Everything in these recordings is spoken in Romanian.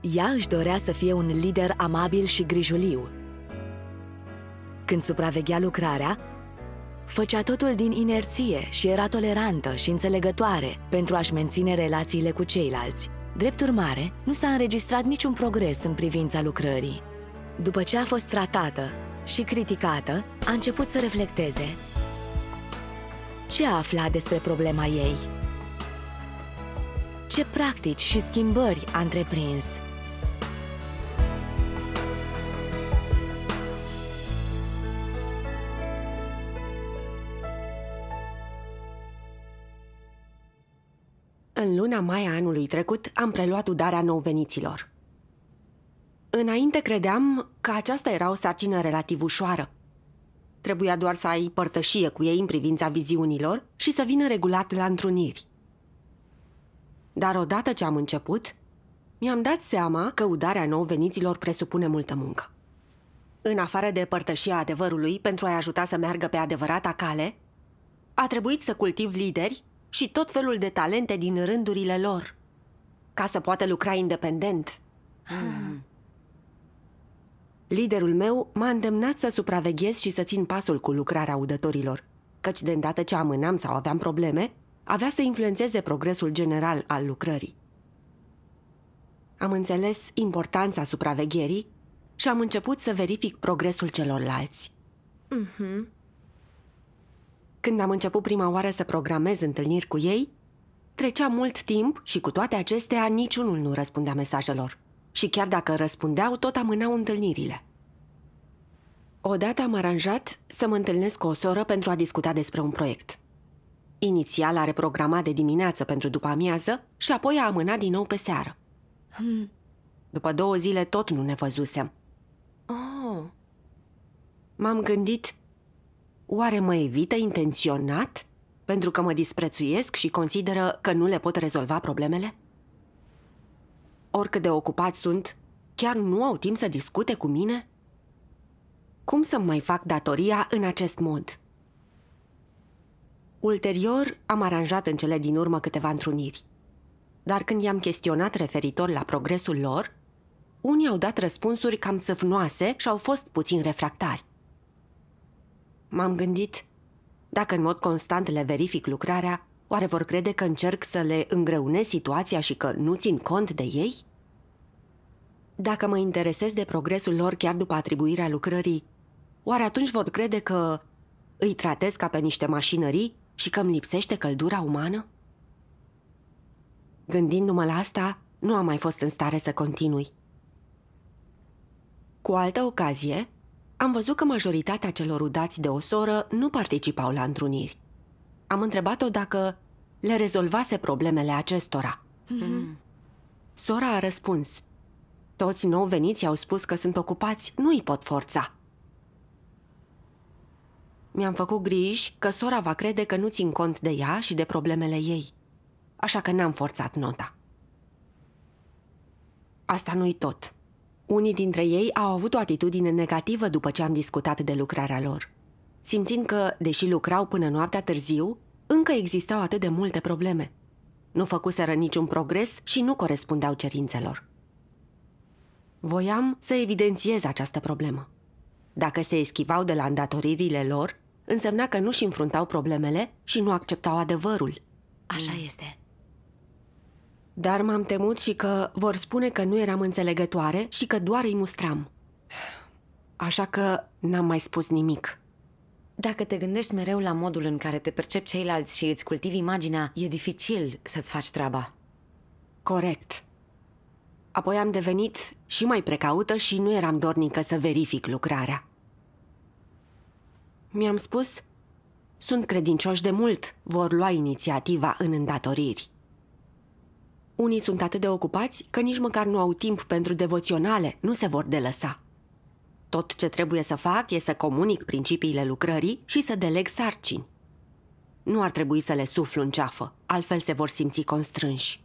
Ea își dorea să fie un lider amabil și grijuliu. Când supraveghea lucrarea, făcea totul din inerție și era tolerantă și înțelegătoare pentru a-și menține relațiile cu ceilalți. Drept urmare, nu s-a înregistrat niciun progres în privința lucrării. După ce a fost tratată și criticată, a început să reflecteze. Ce a aflat despre problema ei? Ce practici și schimbări a întreprins? În luna mai a anului trecut am preluat udarea nou-veniților. Înainte credeam că aceasta era o sarcină relativ ușoară. Trebuia doar să ai părtășie cu ei în privința viziunilor și să vină regulat la întruniri. Dar odată ce am început, mi-am dat seama că udarea nou-veniților presupune multă muncă. În afară de părtășia adevărului pentru a-i ajuta să meargă pe adevărata cale, a trebuit să cultiv lideri și tot felul de talente din rândurile lor, ca să poată lucra independent. Hmm. Liderul meu m-a îndemnat să supraveghez și să țin pasul cu lucrarea udătorilor, căci de îndată ce amânam sau aveam probleme, avea să influențeze progresul general al lucrării. Am înțeles importanța supravegherii și am început să verific progresul celorlalți. Mm-hmm. Când am început prima oară să programez întâlniri cu ei, trecea mult timp și cu toate acestea niciunul nu răspundea mesajelor. Și chiar dacă răspundeau, tot amânau întâlnirile. Odată am aranjat să mă întâlnesc cu o soră pentru a discuta despre un proiect. Inițial a reprogramat de dimineață pentru după amiază și apoi a amânat din nou pe seară. Hmm. După două zile tot nu ne văzusem. Oh. M-am gândit Oare mă evită intenționat? Pentru că mă disprețuiesc și consideră că nu le pot rezolva problemele? Oricât de ocupați sunt, chiar nu au timp să discute cu mine? Cum să mai fac datoria în acest mod? Ulterior, am aranjat în cele din urmă câteva întruniri. Dar când i-am chestionat referitor la progresul lor, unii au dat răspunsuri cam țăfnoase și au fost puțin refractari. M-am gândit, dacă în mod constant le verific lucrarea, oare vor crede că încerc să le îngreunez situația și că nu țin cont de ei? Dacă mă interesez de progresul lor chiar după atribuirea lucrării, oare atunci vor crede că îi tratez ca pe niște mașinării și că îmi lipsește căldura umană? Gândindu-mă la asta, nu am mai fost în stare să continui. Cu altă ocazie, am văzut că majoritatea celor udați de o soră nu participau la întruniri. Am întrebat-o dacă le rezolvase problemele acestora. Mm-hmm. Sora a răspuns. Toți nou veniți au spus că sunt ocupați, nu îi pot forța. Mi-am făcut griji că sora va crede că nu țin cont de ea și de problemele ei. Așa că n-am forțat nota. Asta nu-i tot. Unii dintre ei au avut o atitudine negativă după ce am discutat de lucrarea lor, simțind că, deși lucrau până noaptea târziu, încă existau atât de multe probleme. Nu făcuseră niciun progres și nu corespundeau cerințelor. Voiam să evidențiez această problemă. Dacă se eschivau de la îndatoririle lor, însemna că nu-și înfruntau problemele și nu acceptau adevărul. Așa este. Dar m-am temut și că vor spune că nu eram înțelegătoare și că doar îi mustram. Așa că n-am mai spus nimic. Dacă te gândești mereu la modul în care te percep ceilalți și îți cultivi imaginea, e dificil să-ți faci treaba. Corect. Apoi am devenit și mai precaută și nu eram dornică să verific lucrarea. Mi-am spus, sunt credincioși de mult, vor lua inițiativa în îndatoriri. Unii sunt atât de ocupați că nici măcar nu au timp pentru devoționale, nu se vor delăsa. Tot ce trebuie să fac e să comunic principiile lucrării și să deleg sarcini. Nu ar trebui să le suflu în ceafă, altfel se vor simți constrânși.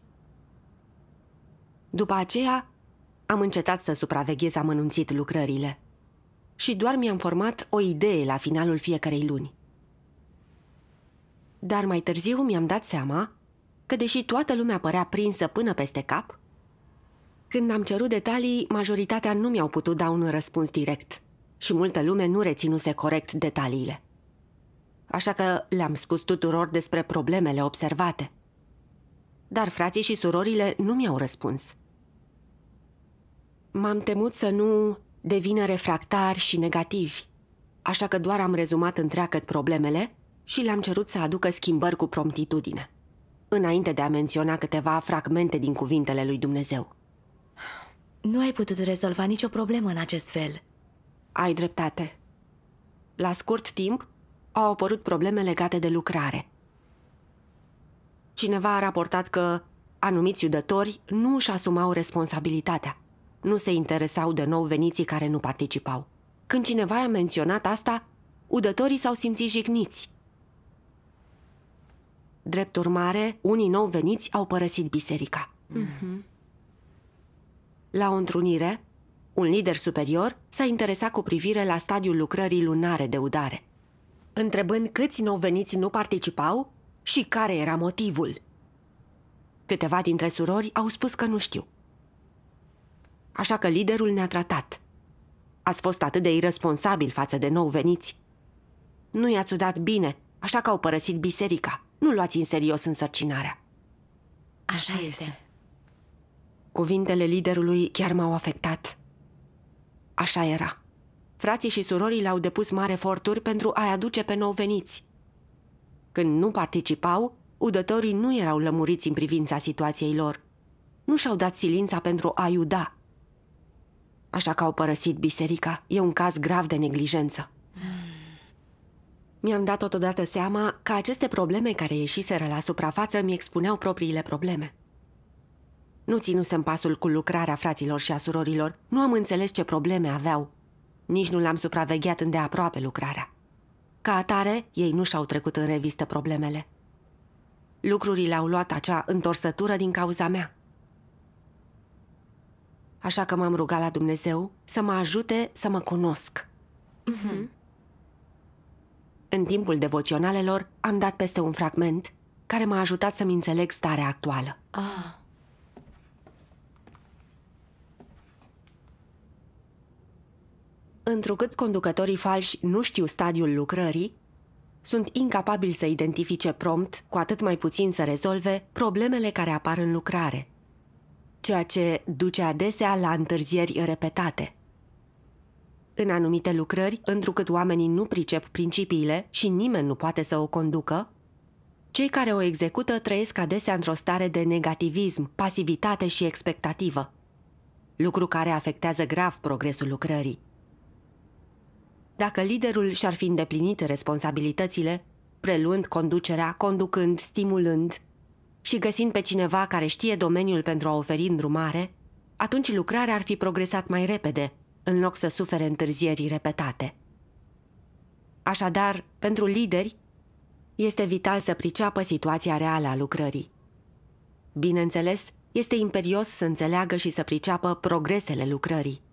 După aceea, am încetat să supraveghez amănunțit lucrările și doar mi-am format o idee la finalul fiecarei luni. Dar mai târziu mi-am dat seama că deși toată lumea părea prinsă până peste cap, Când am cerut detalii, majoritatea nu mi-au putut da un răspuns direct și multă lume nu reținuse corect detaliile. Așa că le-am spus tuturor despre problemele observate. Dar frații și surorile nu mi-au răspuns. M-am temut să nu devină refractari și negativi, așa că doar am rezumat întreagăt problemele și le-am cerut să aducă schimbări cu promptitudine, înainte de a menționa câteva fragmente din cuvintele lui Dumnezeu. Nu ai putut rezolva nicio problemă în acest fel. Ai dreptate. La scurt timp, au apărut probleme legate de lucrare. Cineva a raportat că anumiți iudători nu își asumau responsabilitatea. Nu se interesau de nou veniții care nu participau. Când cineva a menționat asta, udătorii s-au simțit jigniți. Drept urmare, unii nou veniți au părăsit biserica. Mm-hmm. La o întrunire, un lider superior s-a interesat cu privire la stadiul lucrării lunare de udare, întrebând câți nou veniți nu participau și care era motivul. Câteva dintre surori au spus că nu știu. Așa că liderul ne-a tratat. Ați fost atât de irresponsabil față de nou veniți. Nu i-ați udat bine, așa că au părăsit biserica. Nu luați în serios însărcinarea. Așa este. Cuvintele liderului chiar m-au afectat. Așa era. Frații și surorii le-au depus mari eforturi pentru a-i aduce pe nou veniți. Când nu participau, udătorii nu erau lămuriți în privința situației lor. Nu și-au dat silința pentru a iuda. Așa că au părăsit biserica. E un caz grav de neglijență. Mi-am dat totodată seama că aceste probleme care ieșiseră la suprafață mi expuneau propriile probleme. Nu ținusem pasul cu lucrarea fraților și a surorilor, nu am înțeles ce probleme aveau. Nici nu le-am supravegheat îndeaproape lucrarea. Ca atare, ei nu și-au trecut în revistă problemele. Lucrurile au luat acea întorsătură din cauza mea. Așa că m-am rugat la Dumnezeu să mă ajute să mă cunosc. Mm-hmm. În timpul devoționalelor am dat peste un fragment care m-a ajutat să-mi înțeleg starea actuală. Ah. Întrucât conducătorii falși nu știu stadiul lucrării, sunt incapabili să identifice prompt, cu atât mai puțin să rezolve, problemele care apar în lucrare, ceea ce duce adesea la întârzieri repetate. În anumite lucrări, întrucât oamenii nu pricep principiile și nimeni nu poate să o conducă, cei care o execută trăiesc adesea într-o stare de negativism, pasivitate și expectativă, lucru care afectează grav progresul lucrării. Dacă liderul și-ar fi îndeplinit responsabilitățile, preluând conducerea, conducând, stimulând și găsind pe cineva care știe domeniul pentru a oferi îndrumare, atunci lucrarea ar fi progresat mai repede, în loc să sufere întârzieri repetate. Așadar, pentru lideri, este vital să priceapă situația reală a lucrării. Bineînțeles, este imperios să înțeleagă și să priceapă progresele lucrării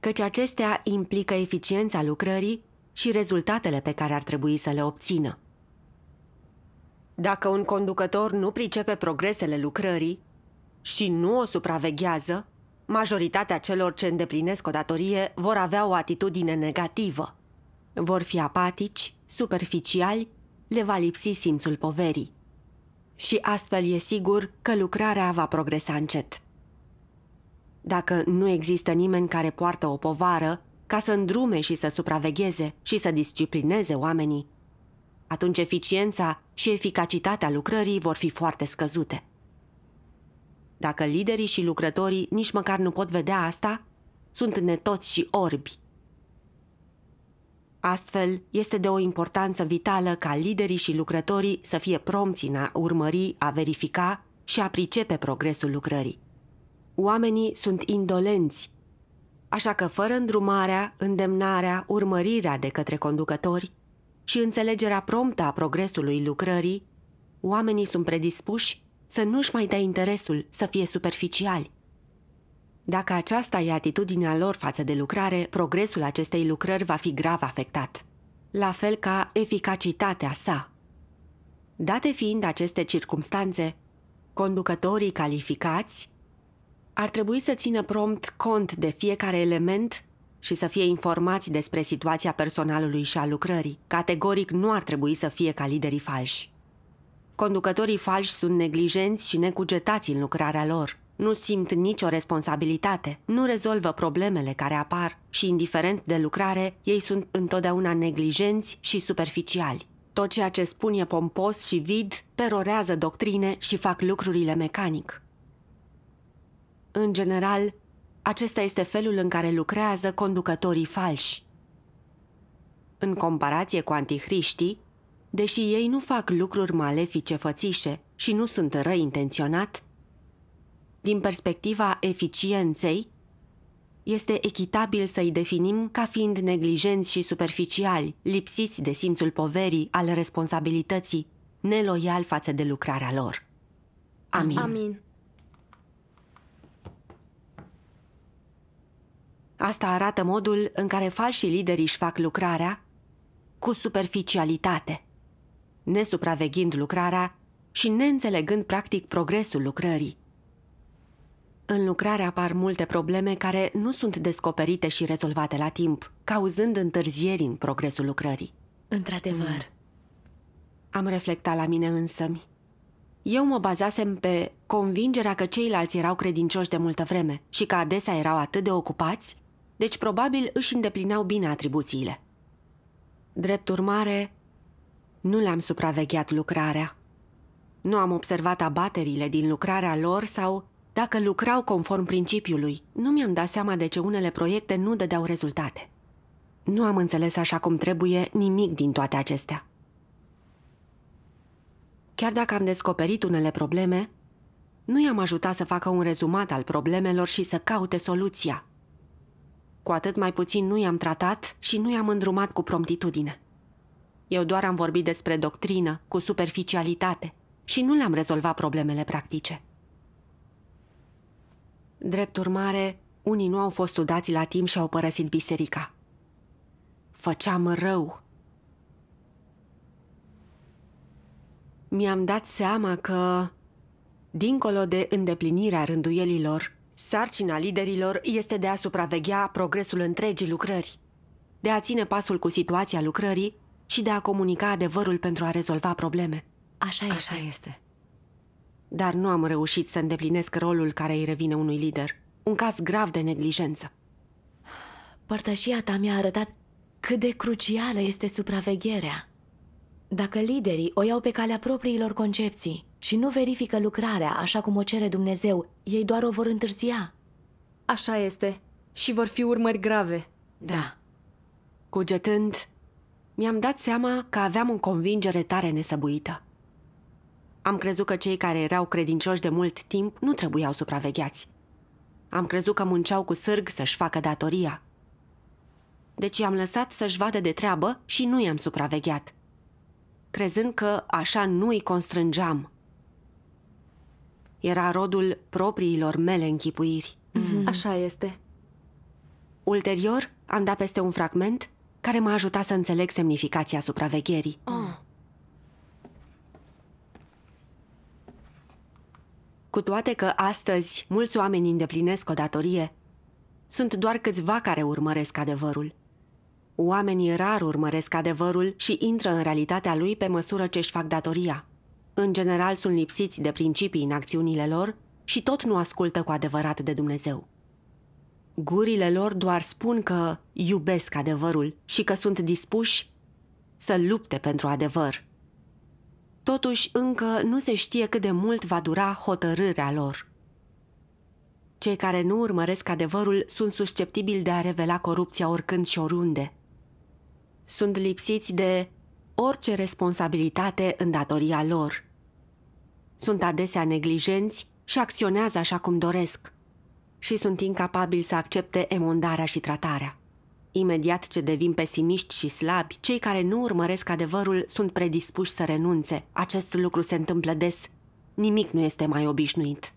căci acestea implică eficiența lucrării și rezultatele pe care ar trebui să le obțină. Dacă un conducător nu pricepe progresele lucrării și nu o supraveghează, majoritatea celor ce îndeplinesc o datorie vor avea o atitudine negativă. Vor fi apatici, superficiali, le va lipsi simțul poverii. Și astfel e sigur că lucrarea va progresa încet. Dacă nu există nimeni care poartă o povară ca să îndrume și să supravegheze și să disciplineze oamenii, atunci eficiența și eficacitatea lucrării vor fi foarte scăzute. Dacă liderii și lucrătorii nici măcar nu pot vedea asta, sunt netoți și orbi. Astfel, este de o importanță vitală ca liderii și lucrătorii să fie prompți în a urmări, a verifica și a pricepe progresul lucrării. Oamenii sunt indolenți, așa că fără îndrumarea, îndemnarea, urmărirea de către conducători și înțelegerea promptă a progresului lucrării, oamenii sunt predispuși să nu-și mai dea interesul, să fie superficiali. Dacă aceasta e atitudinea lor față de lucrare, progresul acestei lucrări va fi grav afectat, la fel ca eficacitatea sa. Date fiind aceste circumstanțe, conducătorii calificați ar trebui să țină prompt cont de fiecare element și să fie informați despre situația personalului și a lucrării. Categoric nu ar trebui să fie ca liderii falși. Conducătorii falși sunt neglijenți și necugetați în lucrarea lor. Nu simt nicio responsabilitate, nu rezolvă problemele care apar și, indiferent de lucrare, ei sunt întotdeauna neglijenți și superficiali. Tot ceea ce spun e pompos și vid, perorează doctrine și fac lucrurile mecanic. În general, acesta este felul în care lucrează conducătorii falși. În comparație cu antihriștii, deși ei nu fac lucruri malefice fățișe și nu sunt răi intenționat, din perspectiva eficienței, este echitabil să-i definim ca fiind neglijenți și superficiali, lipsiți de simțul poverii, al responsabilității, neloial față de lucrarea lor. Amin. Amin. Asta arată modul în care falșii lideri își fac lucrarea cu superficialitate, nesupraveghind lucrarea și neînțelegând practic progresul lucrării. În lucrare apar multe probleme care nu sunt descoperite și rezolvate la timp, cauzând întârzieri în progresul lucrării. Într-adevăr. Mm. Am reflectat la mine însămi. Eu mă bazasem pe convingerea că ceilalți erau credincioși de multă vreme și că adesea erau atât de ocupați, deci probabil își îndeplineau bine atribuțiile. Drept urmare, nu le-am supravegheat lucrarea. Nu am observat abaterile din lucrarea lor sau dacă lucrau conform principiului, nu mi-am dat seama de ce unele proiecte nu dădeau rezultate. Nu am înțeles așa cum trebuie nimic din toate acestea. Chiar dacă am descoperit unele probleme, nu i-am ajutat să facă un rezumat al problemelor și să caute soluția. Cu atât mai puțin nu i-am tratat și nu i-am îndrumat cu promptitudine. Eu doar am vorbit despre doctrină, cu superficialitate, și nu le-am rezolvat problemele practice. Drept urmare, unii nu au fost udați la timp și au părăsit biserica. Făceam rău. Mi-am dat seama că, dincolo de îndeplinirea rânduielilor, sarcina liderilor este de a supraveghea progresul întregii lucrări, de a ține pasul cu situația lucrării și de a comunica adevărul pentru a rezolva probleme. Așa este. Așa este dar nu am reușit să îndeplinesc rolul care îi revine unui lider. Un caz grav de neglijență. Părtășia ta mi-a arătat cât de crucială este supravegherea. Dacă liderii o iau pe calea propriilor concepții și nu verifică lucrarea așa cum o cere Dumnezeu, ei doar o vor întârzia. Așa este. Și vor fi urmări grave. Da. Cugetând, mi-am dat seama că aveam o convingere tare nesăbuită. Am crezut că cei care erau credincioși de mult timp nu trebuiau supravegheați. Am crezut că munceau cu sârg să-și facă datoria. Deci i-am lăsat să-și vadă de treabă și nu i-am supravegheat, crezând că așa nu îi constrângeam. Era rodul propriilor mele închipuiri. Mm-hmm. Așa este. Ulterior, am dat peste un fragment care m-a ajutat să înțeleg semnificația supravegherii. Oh. Cu toate că astăzi mulți oameni îndeplinesc o datorie, sunt doar câțiva care urmăresc adevărul. Oamenii rar urmăresc adevărul și intră în realitatea lui pe măsură ce își fac datoria. În general sunt lipsiți de principii în acțiunile lor și tot nu ascultă cu adevărat de Dumnezeu. Gurile lor doar spun că iubesc adevărul și că sunt dispuși să lupte pentru adevăr, Totuși, încă nu se știe cât de mult va dura hotărârea lor. Cei care nu urmăresc adevărul sunt susceptibili de a revela corupția oricând și oriunde. Sunt lipsiți de orice responsabilitate în datoria lor. Sunt adesea neglijenți și acționează așa cum doresc și sunt incapabili să accepte emondarea și tratarea. Imediat ce devin pesimiști și slabi, cei care nu urmăresc adevărul sunt predispuși să renunțe. Acest lucru se întâmplă des. Nimic nu este mai obișnuit.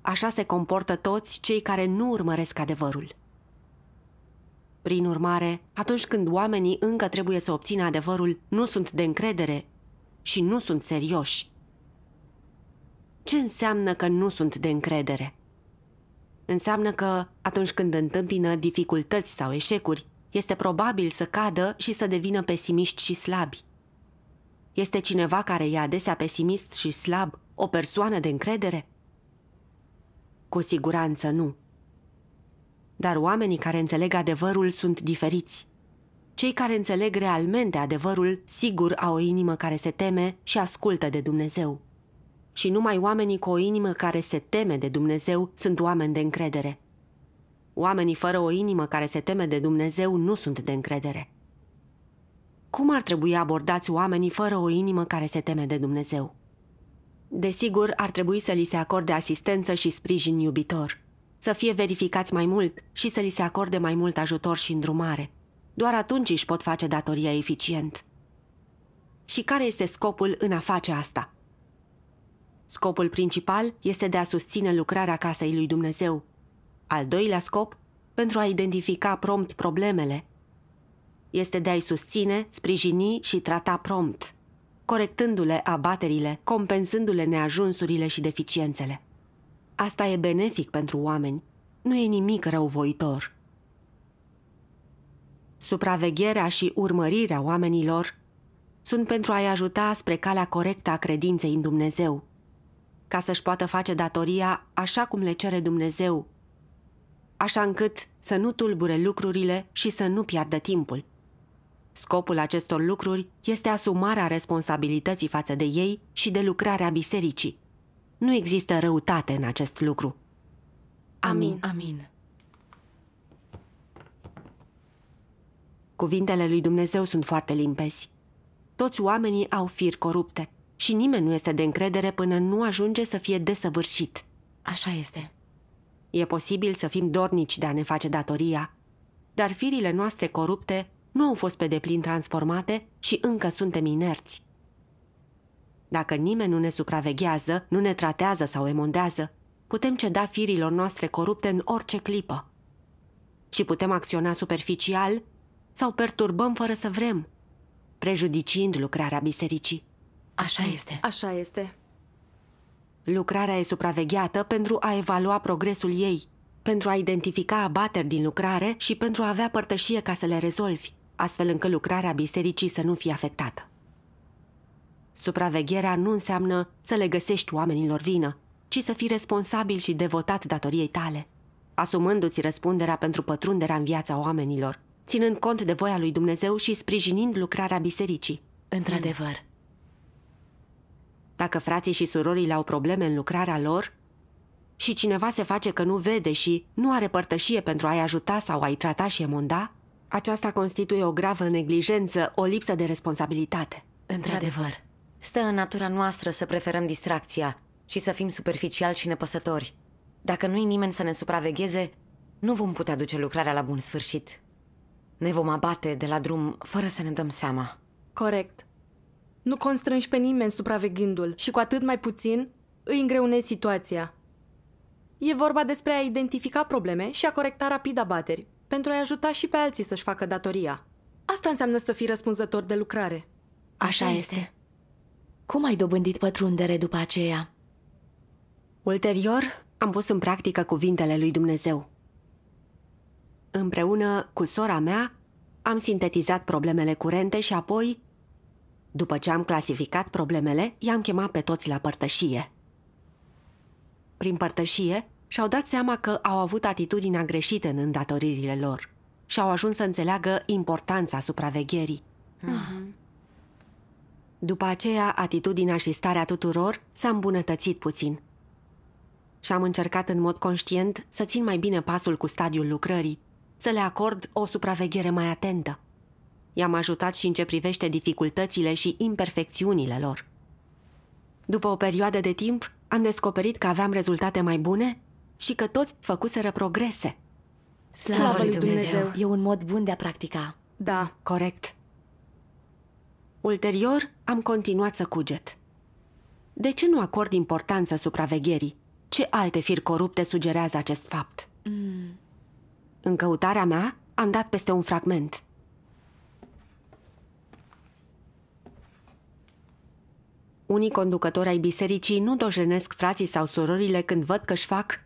Așa se comportă toți cei care nu urmăresc adevărul. Prin urmare, atunci când oamenii încă trebuie să obțină adevărul, nu sunt de încredere și nu sunt serioși. Ce înseamnă că nu sunt de încredere? Înseamnă că, atunci când întâmpină dificultăți sau eșecuri, este probabil să cadă și să devină pesimiști și slabi. Este cineva care e adesea pesimist și slab o persoană de încredere? Cu siguranță nu. Dar oamenii care înțeleg adevărul sunt diferiți. Cei care înțeleg realmente adevărul, sigur au o inimă care se teme și ascultă de Dumnezeu. Și numai oamenii cu o inimă care se teme de Dumnezeu sunt oameni de încredere. Oamenii fără o inimă care se teme de Dumnezeu nu sunt de încredere. Cum ar trebui abordați oamenii fără o inimă care se teme de Dumnezeu? Desigur, ar trebui să li se acorde asistență și sprijin iubitor, să fie verificați mai mult și să li se acorde mai mult ajutor și îndrumare. Doar atunci își pot face datoria eficient. Și care este scopul în a face asta? Scopul principal este de a susține lucrarea casei lui Dumnezeu. Al doilea scop, pentru a identifica prompt problemele, este de a-i susține, sprijini și trata prompt, corectându-le abaterile, compensându-le neajunsurile și deficiențele. Asta e benefic pentru oameni, nu e nimic răuvoitor. Supravegherea și urmărirea oamenilor sunt pentru a-i ajuta spre calea corectă a credinței în Dumnezeu, ca să-și poată face datoria așa cum le cere Dumnezeu, așa încât să nu tulbure lucrurile și să nu piardă timpul. Scopul acestor lucruri este asumarea responsabilității față de ei și de lucrarea bisericii. Nu există răutate în acest lucru. Amin. Amin. Cuvintele lui Dumnezeu sunt foarte limpezi. Toți oamenii au fir corupte și nimeni nu este de încredere până nu ajunge să fie desăvârșit. Așa este. E posibil să fim dornici de a ne face datoria, dar firile noastre corupte nu au fost pe deplin transformate și încă suntem inerți. Dacă nimeni nu ne supraveghează, nu ne tratează sau emondează, putem ceda firilor noastre corupte în orice clipă. Și putem acționa superficial sau perturbăm fără să vrem, prejudiciind lucrarea bisericii. Așa este. Așa este. Lucrarea e supravegheată pentru a evalua progresul ei, pentru a identifica abateri din lucrare și pentru a avea părtășie ca să le rezolvi, astfel încât lucrarea bisericii să nu fie afectată. Supravegherea nu înseamnă să le găsești oamenilor vină, ci să fii responsabil și devotat datoriei tale, asumându-ți răspunderea pentru pătrunderea în viața oamenilor, ținând cont de voia lui Dumnezeu și sprijinind lucrarea bisericii. Într-adevăr. Dacă frații și surorile au probleme în lucrarea lor și cineva se face că nu vede și nu are părtășie pentru a-i ajuta sau a-i trata și emonda, aceasta constituie o gravă neglijență, o lipsă de responsabilitate. Într-adevăr. Stă în natura noastră să preferăm distracția și să fim superficiali și nepăsători. Dacă nu-i nimeni să ne supravegheze, nu vom putea duce lucrarea la bun sfârșit. Ne vom abate de la drum fără să ne dăm seama. Corect. Nu constrângi pe nimeni supraveghându-l și cu atât mai puțin îi îngreunezi situația. E vorba despre a identifica probleme și a corecta rapid abateri, pentru a-i ajuta și pe alții să-și facă datoria. Asta înseamnă să fii răspunzător de lucrare. Așa este. Cum ai dobândit pătrundere după aceea? Ulterior, am pus în practică cuvintele lui Dumnezeu. Împreună cu sora mea, am sintetizat problemele curente și apoi, după ce am clasificat problemele, i-am chemat pe toți la părtășie. Prin părtășie, și-au dat seama că au avut atitudinea greșită în îndatoririle lor și au ajuns să înțeleagă importanța supravegherii. După aceea, atitudinea și starea tuturor s-a îmbunătățit puțin. Și am încercat în mod conștient să țin mai bine pasul cu stadiul lucrării, să le acord o supraveghere mai atentă. I-am ajutat și în ce privește dificultățile și imperfecțiunile lor. După o perioadă de timp, am descoperit că aveam rezultate mai bune și că toți făcuseră progrese. Slavă lui Dumnezeu! E un mod bun de a practica. Da, Corect. Ulterior, am continuat să cuget. De ce nu acord importanță supravegherii? Ce alte firi corupte sugerează acest fapt? Mm. În căutarea mea, am dat peste un fragment. Unii conducători ai bisericii nu dojenesc frații sau surorile când văd că își fac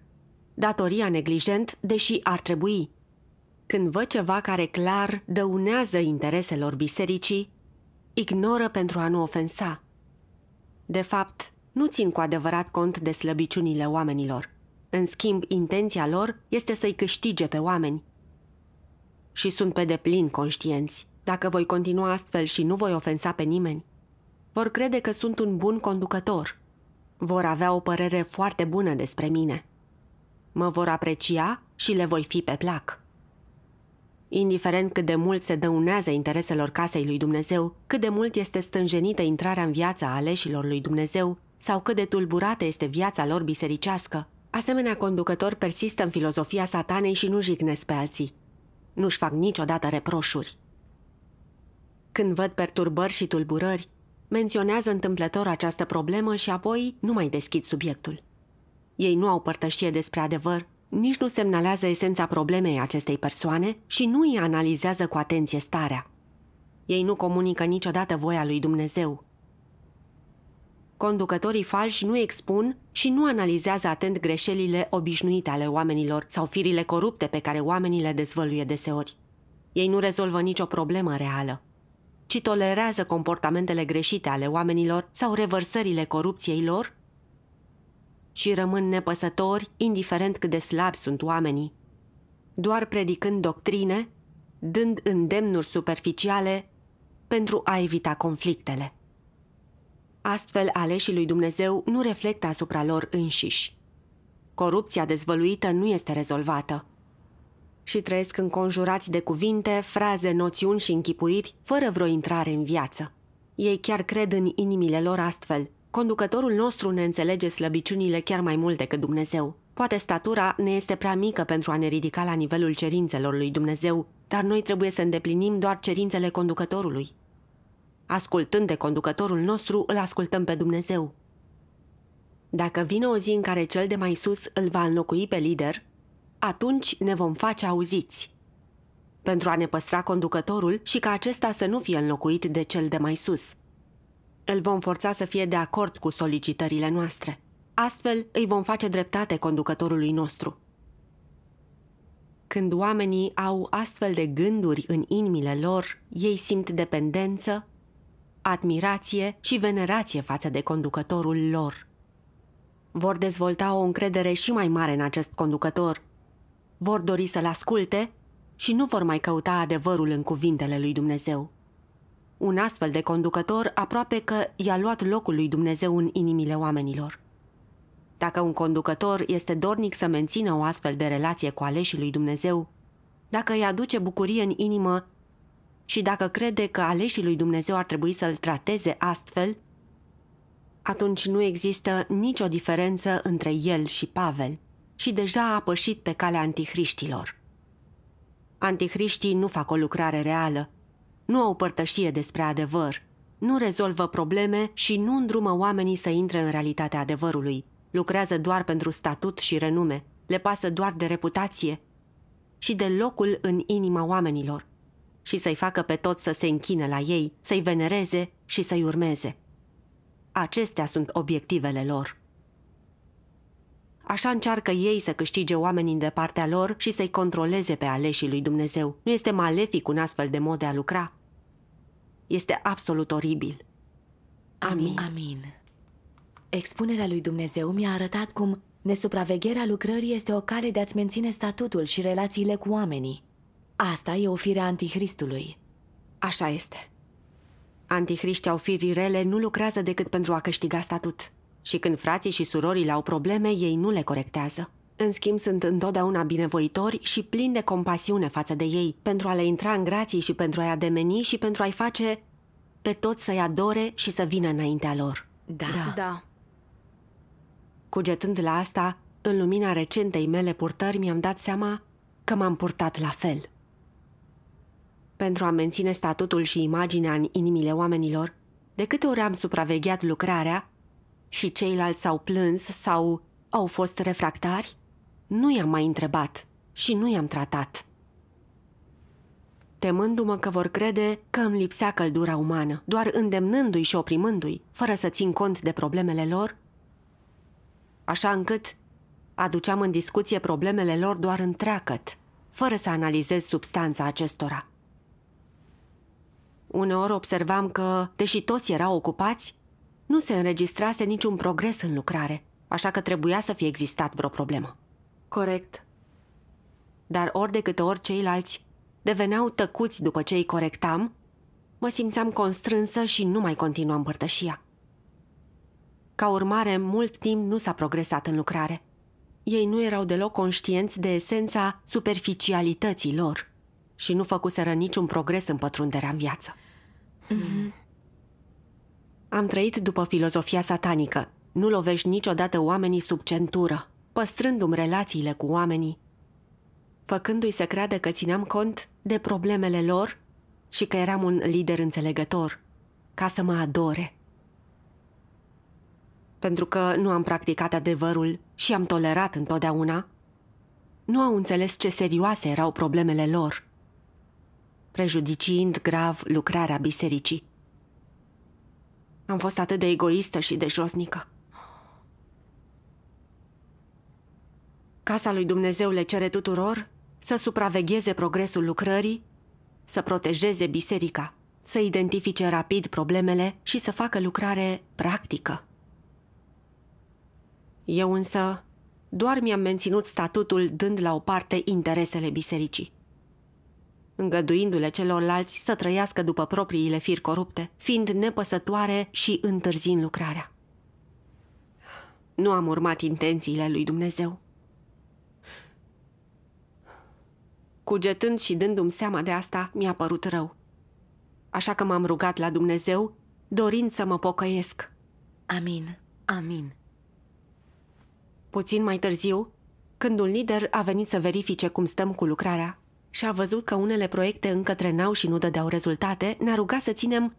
datoria neglijent, deși ar trebui. Când văd ceva care clar dăunează intereselor bisericii, ignoră pentru a nu ofensa. De fapt, nu țin cu adevărat cont de slăbiciunile oamenilor. În schimb, intenția lor este să-i câștige pe oameni. Și sunt pe deplin conștienți. Dacă voi continua astfel și nu voi ofensa pe nimeni, vor crede că sunt un bun conducător. Vor avea o părere foarte bună despre mine. Mă vor aprecia și le voi fi pe plac. Indiferent cât de mult se dăunează intereselor casei lui Dumnezeu, cât de mult este stânjenită intrarea în viața aleșilor lui Dumnezeu sau cât de tulburată este viața lor bisericească, asemenea conducători persistă în filozofia satanei și nu jignesc pe alții. Nu-și fac niciodată reproșuri. Când văd perturbări și tulburări, menționează întâmplător această problemă și apoi nu mai deschid subiectul. Ei nu au părtășie despre adevăr, nici nu semnalează esența problemei acestei persoane și nu îi analizează cu atenție starea. Ei nu comunică niciodată voia lui Dumnezeu. Conducătorii falși nu expun și nu analizează atent greșelile obișnuite ale oamenilor sau firile corupte pe care oamenii le dezvăluie deseori. Ei nu rezolvă nicio problemă reală, ci tolerează comportamentele greșite ale oamenilor sau revărsările corupției lor și rămân nepăsători, indiferent cât de slabi sunt oamenii, doar predicând doctrine, dând îndemnuri superficiale pentru a evita conflictele. Astfel, aleșii lui Dumnezeu nu reflectă asupra lor înșiși. Corupția dezvăluită nu este rezolvată și trăiesc înconjurați de cuvinte, fraze, noțiuni și închipuiri, fără vreo intrare în viață. Ei chiar cred în inimile lor astfel – Conducătorul nostru ne înțelege slăbiciunile chiar mai mult decât Dumnezeu. Poate statura ne este prea mică pentru a ne ridica la nivelul cerințelor lui Dumnezeu, dar noi trebuie să îndeplinim doar cerințele conducătorului. Ascultând de conducătorul nostru, îl ascultăm pe Dumnezeu. Dacă vine o zi în care cel de mai sus îl va înlocui pe lider, atunci ne vom face auziți. Pentru a ne păstra conducătorul și ca acesta să nu fie înlocuit de cel de mai sus – îl vom forța să fie de acord cu solicitările noastre. Astfel îi vom face dreptate conducătorului nostru. Când oamenii au astfel de gânduri în inimile lor, ei simt dependență, admirație și venerație față de conducătorul lor. Vor dezvolta o încredere și mai mare în acest conducător. Vor dori să-l asculte și nu vor mai căuta adevărul în cuvintele lui Dumnezeu. Un astfel de conducător aproape că i-a luat locul lui Dumnezeu în inimile oamenilor. Dacă un conducător este dornic să mențină o astfel de relație cu aleșii lui Dumnezeu, dacă îi aduce bucurie în inimă și dacă crede că aleșii lui Dumnezeu ar trebui să-l trateze astfel, atunci nu există nicio diferență între el și Pavel și deja a pășit pe calea antihriștilor. Antihriștii nu fac o lucrare reală, nu au părtășie despre adevăr, nu rezolvă probleme și nu îndrumă oamenii să intre în realitatea adevărului. Lucrează doar pentru statut și renume, le pasă doar de reputație și de locul în inima oamenilor și să-i facă pe toți să se închine la ei, să-i venereze și să-i urmeze. Acestea sunt obiectivele lor. Așa încearcă ei să câștige oamenii de partea lor și să-i controleze pe aleșii lui Dumnezeu. Nu este malefic un astfel de mod de a lucra. Este absolut oribil. Amin. Amin. Expunerea lui Dumnezeu mi-a arătat cum nesupravegherea lucrării este o cale de a-ți menține statutul și relațiile cu oamenii. Asta e o fire antichristului. Așa este. Antihriștii au firii rele nu lucrează decât pentru a câștiga statut. Și când frații și surorii au probleme, ei nu le corectează. În schimb, sunt întotdeauna binevoitori și plini de compasiune față de ei, pentru a le intra în grații și pentru a-i ademeni și pentru a-i face pe toți să-i adore și să vină înaintea lor. Da. da. da. Cugetând la asta, în lumina recentei mele purtări, mi-am dat seama că m-am purtat la fel. Pentru a menține statutul și imaginea în inimile oamenilor, de câte ori am supravegheat lucrarea și ceilalți s-au plâns sau au fost refractari, nu i-am mai întrebat și nu i-am tratat. Temându-mă că vor crede că îmi lipsea căldura umană, doar îndemnându-i și oprimându-i, fără să țin cont de problemele lor, așa încât aduceam în discuție problemele lor doar întreagăt, fără să analizez substanța acestora. Uneori observam că, deși toți erau ocupați, nu se înregistrase niciun progres în lucrare, așa că trebuia să fie existat vreo problemă. Corect. Dar ori de câte ori ceilalți deveneau tăcuți după ce îi corectam, mă simțeam constrânsă și nu mai continuam părtășia. Ca urmare, mult timp nu s-a progresat în lucrare. Ei nu erau deloc conștienți de esența superficialității lor și nu făcuseră niciun progres în pătrunderea în viață. Mm-hmm. Am trăit după filozofia satanică. Nu lovești niciodată oamenii sub centură, păstrându-mi relațiile cu oamenii, făcându-i să creadă că țineam cont de problemele lor și că eram un lider înțelegător, ca să mă adore. Pentru că nu am practicat adevărul și am tolerat întotdeauna, nu au înțeles ce serioase erau problemele lor, prejudiciind grav lucrarea bisericii. Am fost atât de egoistă și de josnică. Casa lui Dumnezeu le cere tuturor să supravegheze progresul lucrării, să protejeze biserica, să identifice rapid problemele și să facă lucrare practică. Eu însă doar mi-am menținut statutul dând la o parte interesele bisericii îngăduindu-le celorlalți să trăiască după propriile firi corupte, fiind nepăsătoare și întârzind lucrarea. Nu am urmat intențiile lui Dumnezeu. Cugetând și dându-mi seama de asta, mi-a părut rău. Așa că m-am rugat la Dumnezeu, dorind să mă pocăiesc. Amin, amin. Puțin mai târziu, când un lider a venit să verifice cum stăm cu lucrarea, și a văzut că unele proiecte încă trenau și nu dădeau rezultate, ne-a rugat să ținem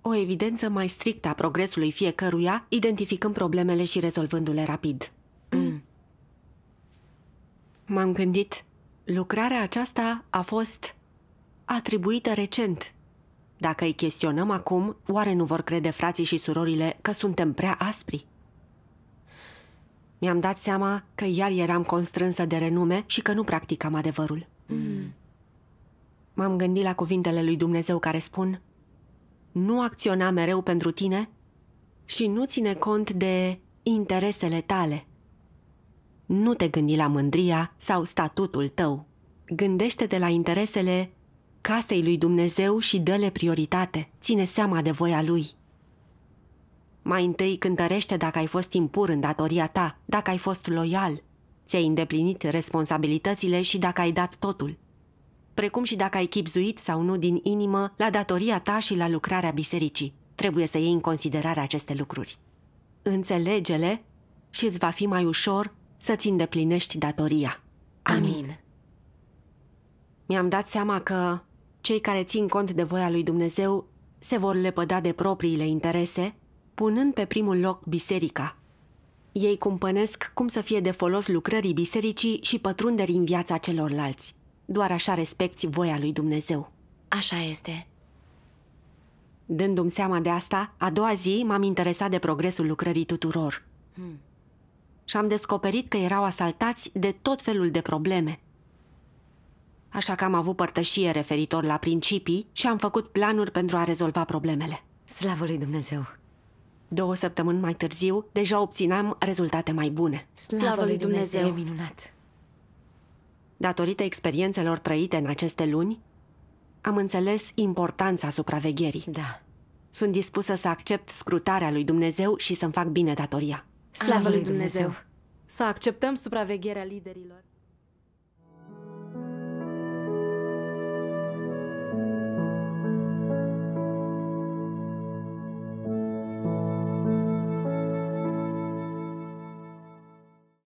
o evidență mai strictă a progresului fiecăruia, identificând problemele și rezolvându-le rapid. Mm. M-am gândit, lucrarea aceasta a fost atribuită recent. Dacă îi chestionăm acum, oare nu vor crede frații și surorile că suntem prea aspri? Mi-am dat seama că iar eram constrânsă de renume și că nu practicam adevărul. Mm. M-am gândit la cuvintele lui Dumnezeu care spun Nu acționa mereu pentru tine și nu ține cont de interesele tale. Nu te gândi la mândria sau statutul tău. Gândește-te la interesele casei lui Dumnezeu și dă-le prioritate. Ține seama de voia lui. Mai întâi cântărește dacă ai fost impur în datoria ta, dacă ai fost loial, ți-ai îndeplinit responsabilitățile și dacă ai dat totul. Precum și dacă ai chipzuit sau nu din inimă la datoria ta și la lucrarea bisericii. Trebuie să iei în considerare aceste lucruri. Înțelege-le și îți va fi mai ușor să-ți îndeplinești datoria. Amin. Mi-am dat seama că cei care țin cont de voia lui Dumnezeu se vor lepăda de propriile interese, punând pe primul loc biserica, ei cumpănesc cum să fie de folos lucrării bisericii și pătrunderi în viața celorlalți. Doar așa respecti voia lui Dumnezeu. Așa este. Dându-mi seama de asta, a doua zi m-am interesat de progresul lucrării tuturor. Hmm. Și am descoperit că erau asaltați de tot felul de probleme. Așa că am avut părtășie referitor la principii și am făcut planuri pentru a rezolva problemele. Slavă lui Dumnezeu! Două săptămâni mai târziu, deja obțineam rezultate mai bune. Slavă lui Dumnezeu! E minunat! Datorită experiențelor trăite în aceste luni, am înțeles importanța supravegherii. Da. Sunt dispusă să accept scrutarea lui Dumnezeu și să-mi fac bine datoria. Slavă lui Dumnezeu! Să acceptăm supravegherea liderilor.